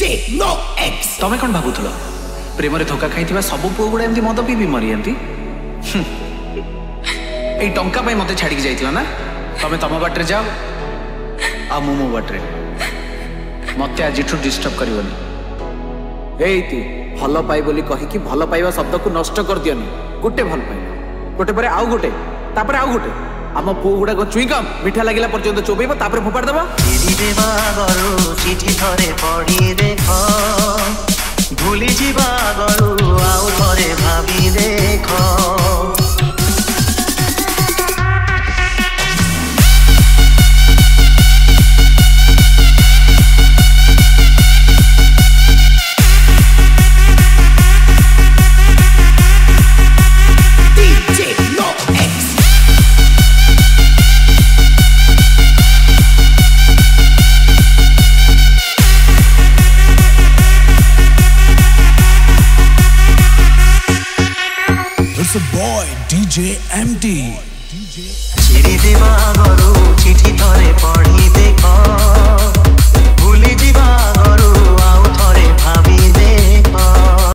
ସେ no X ତମେ କ'ଣ ଭାବୁଥିଲ ପ୍ରେମରେ ଧୋକା ଖାଇଥିବା ସବୁ ପୁଅ ଗୁଡ଼ା ଏମିତି ମଦ ପିଇବି ମରିଯାନ୍ତି ଏଇ ଟଙ୍କା ପାଇଁ ମତେ ଛାଡ଼ିକି ଯାଇଥିଲ ନା ତମେ ତମ ବାଟରେ ଯାଅ ଆଉ ମୁଁ ମୋ ବାଟରେ ମତେ ଆଜିଠୁ ଡିଷ୍ଟର୍ବ କରିବନି ଏଇ ତୁ ଭଲ ପାଇ ବୋଲି କହିକି ଭଲ ପାଇବା ଶବ୍ଦକୁ ନଷ୍ଟ କରିଦିଅନି ଗୋଟେ ଭଲ ପାଇବା ଗୋଟେ ପରେ ଆଉ ଗୋଟେ ତାପରେ ଆଉ ଗୋଟେ ଆମ ପୁଅ ଗୁଡାକ ଚୁଇଁଗମ୍ ମିଠା ଲାଗିଲା ପର୍ଯ୍ୟନ୍ତ ଚୋବେଇବ ତାପରେ ଫୋପାଡ଼ି ଦେବ ଚିଠି ଥରେ ପଢି ଦେଖ ଭୁଲି ଯିବା ইটস আ বয় ডিজে এমটি চিড়ি দিবা গরু চিঠি তরে পড়ি